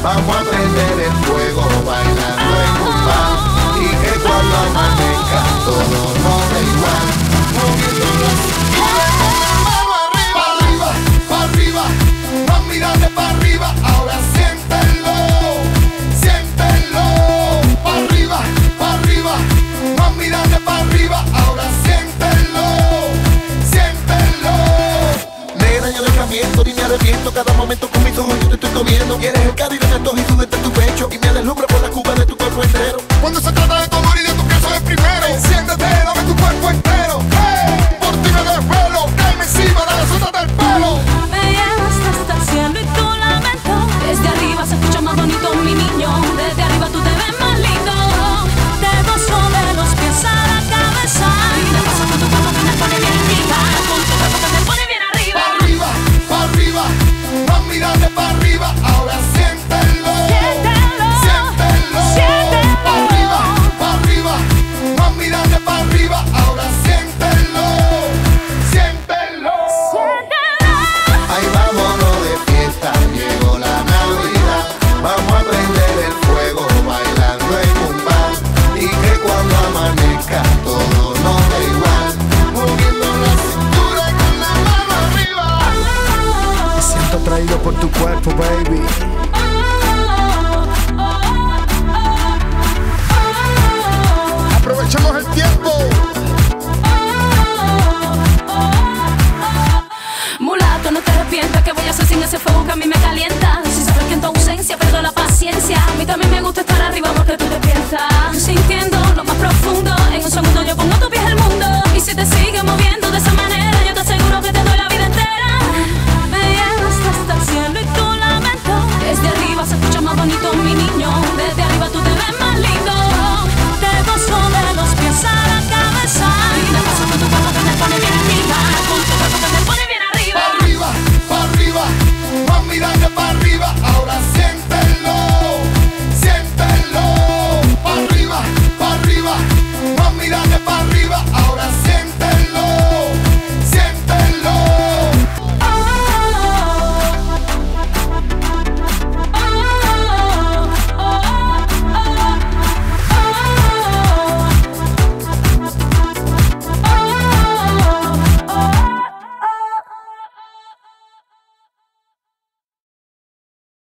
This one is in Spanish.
I want pensamiento y me arrepiento cada momento con mis ojos yo te estoy comiendo. Quieres el cádiz de y tú tu pecho y me alumbra por la atraído por tu cuerpo, baby. mi niño, desde arriba tú te ves más.